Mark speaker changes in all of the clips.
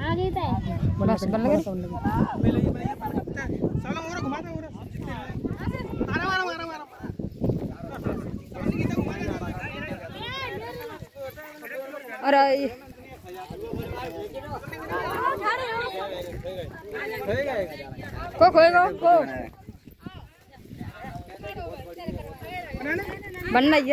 Speaker 1: आ गई तो
Speaker 2: बस बन लगे?
Speaker 3: साला मोरा घुमा दे मोरा मारा मारा मारा मारा
Speaker 2: अरे ये- को खोएगा? को? बनना ही।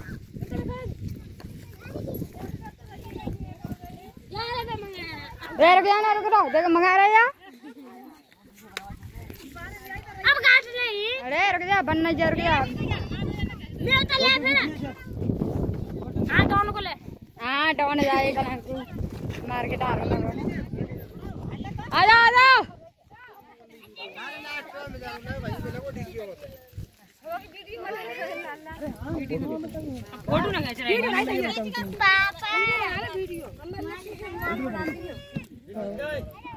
Speaker 2: रे रुक जाना रुक रहा। देख मंगा रहा या?
Speaker 1: अब काट नहीं
Speaker 2: अरे रुक जा बनना जा रुक जा।
Speaker 1: ले तो ले फिर। हाँ दोनों को ले।
Speaker 2: हाँ डॉन जाएगा ना तू मार के डाल लगा आ जा आ जा। वीडियो।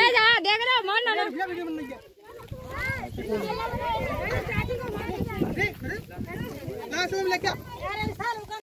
Speaker 2: ए जा देख रहा मन ना
Speaker 3: वीडियो वीडियो बन गया ना सोम लेके आ।